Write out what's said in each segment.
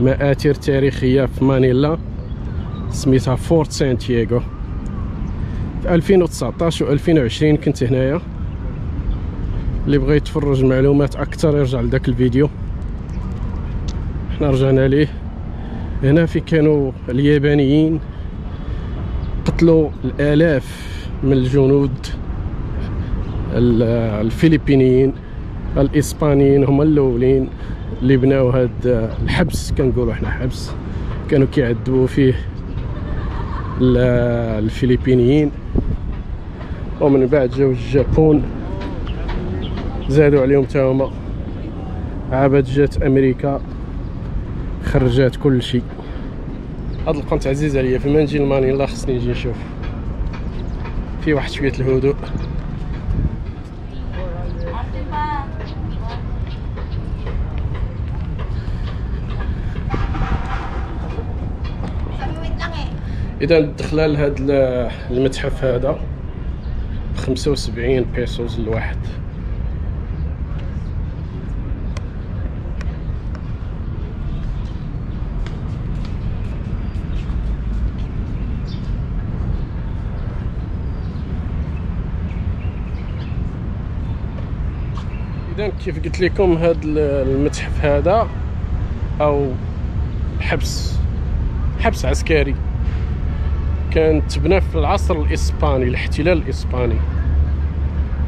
مآثر تاريخية في مانيلا سميتها فورت سانتياغو في 2019 و 2020 كنت هنايا. اللي بغى يتفرج معلومات أكثر يرجع لذاك الفيديو. حنا رجعنا ليه. هنا في كانوا اليابانيين قتلوا الآلاف من الجنود الفلبينيين الإسبانيين هما الأولين. اللي بناو هاد الحبس كنقولوا حنا حبس. كانوا كيعذبوا فيه الفلبينيين ومن بعد جاو الجابون. زادوا عليهم تا هما. عابد جات أمريكا. خرجات كل شيء. هاد القنت عزيز عليا فيما نجي لمانيلا خصني نجي نشوف. في واحد شوية الهدوء. إذا الدخله لهذا المتحف هذا ب 75 بيسوز الواحد إذا كيف قلت لكم هذا المتحف هذا؟ أو حبس حبس عسكري. كان تبنى في العصر الإسباني الاحتلال الإسباني.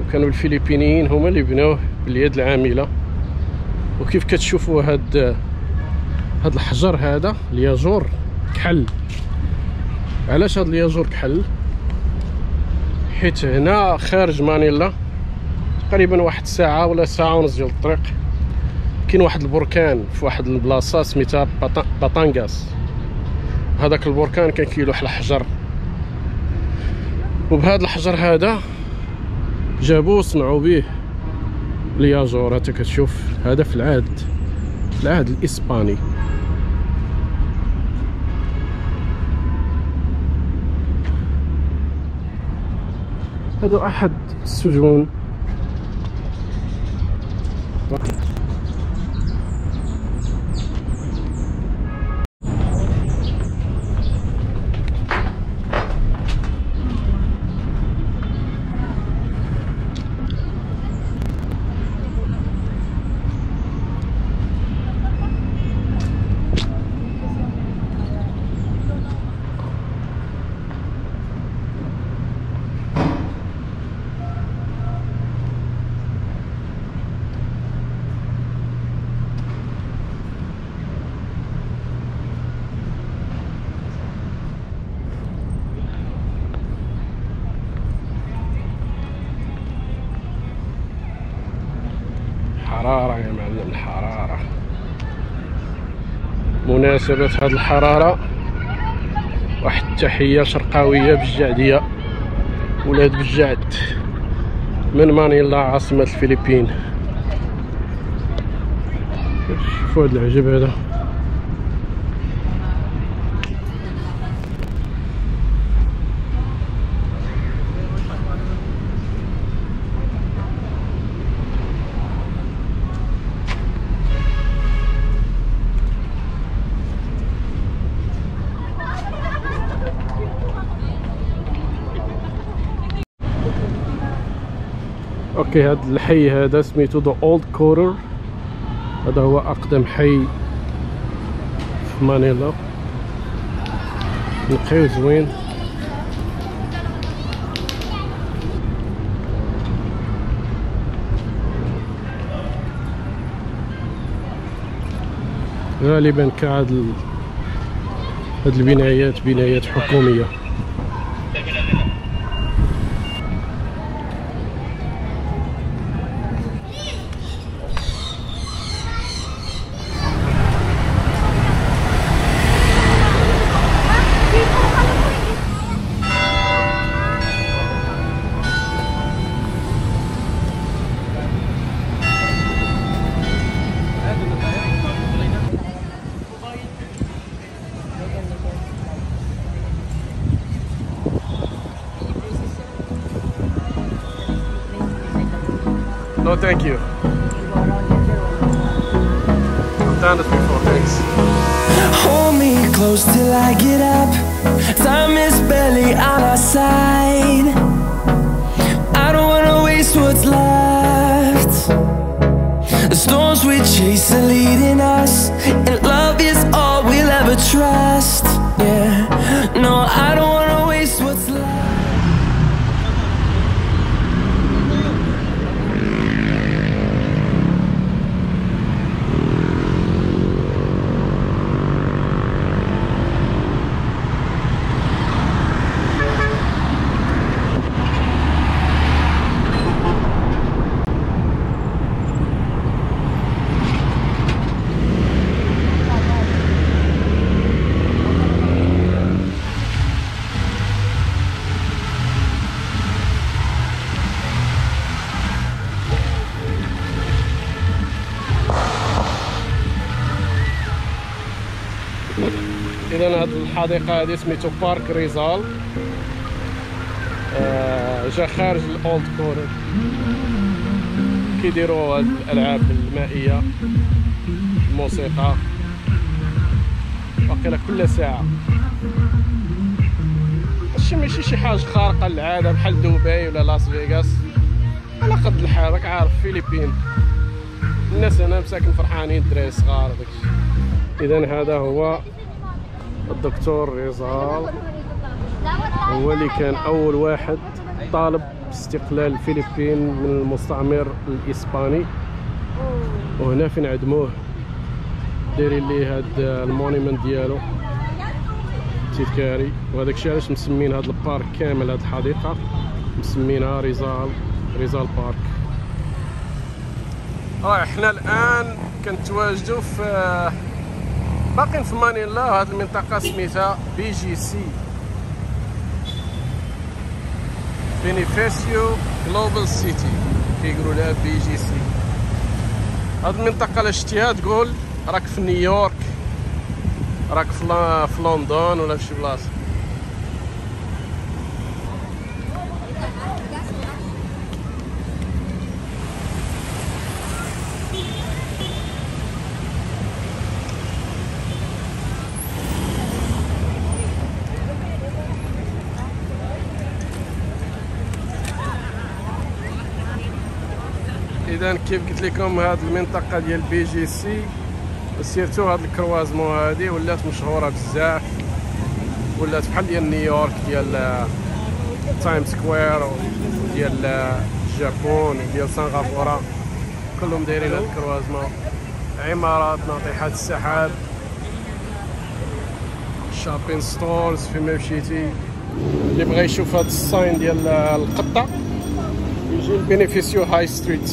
وكانوا الفلبينيين هما اللي بنوه باليد العاملة. وكيف كتشوفوا هاد هاد الحجر هذا؟ الياجور كحل علاش هاد الياجور كحل حيت هنا خارج مانيلا تقريبا واحد الساعة ولا ساعة ونص ديال الطريق كاين واحد البركان في واحد البلاصة سميتها باتانغاس هذاك البركان كان كيلوح الحجر وبهذا الحجر هذا جابوه صنعوا به لياجور أنت كتشوف هذا في العهد في العهد الإسباني. هذا أحد السجون. الحرارة يا معلم الحرارة. مناسبة هذه الحرارة. واحد التحية شرقاوية بالجعدية. ولاد بالجعد. من مانيلا عاصمة الفلبين. شوفوا هذا العجب هذا. okay هذا الحي هذا سميتو the old quarter هذا هو أقدم حي في مانيلا. نقي وزوين غالبا كعاد هاد البنايات بنايات حكومية. No, thank you. I've done this before, thanks. Hold me close till I get up. Time is barely on our side. I don't wanna waste what's left. The storms we chase are leading us, إذا هذه الحديقة هذه سميتو parc ريزال. آه جا خارج ال old quarter كيديروا هاد الألعاب المائية الموسيقى. واقيلا كل ساعة. هادشي ماشي شي حاجة خارقة للعادة بحال دبي ولا لاس فيغاس. على قد الحال راك عارف فيليبين. الناس هنا مساكن فرحانين الدراري الصغار داكشي. اذا هذا هو الدكتور ريزال هو اللي كان أول واحد طالب استقلال الفلبين من المستعمر الإسباني. وهنا فين عدموه دايرين ليه هاد ال monument ديالو. تذكاري وهذاك الشيء علاش مسمين هاد ال park كامل هاد الحديقة. مسمينها ريزال ريزال park. آه إحنا الآن كنتواجدوا في باقيين في مانيلا هاد المنطقة سميتها BGC Bonifacio Global City كيقولوا لها BGC هاد المنطقة لا شتيها تقول راك في نيويورك راك في لندن ولا في شي بلاصة. اذا كيف قلت لكم هاد المنطقة ديال BGC surtout هاد ال croisement هادي ولات مشهورة بزاف. ولات بحال ديال نيويورك ديال Times Square ديال الجابان ديال سنغافورة. كلهم دايرين هاد ال croisement. عمارات ناطحات السحاب. shopping stores فيما مشيتي. اللي بغى يشوف هاد ال sign ديال القطة يجي ال Bonifacio High Street.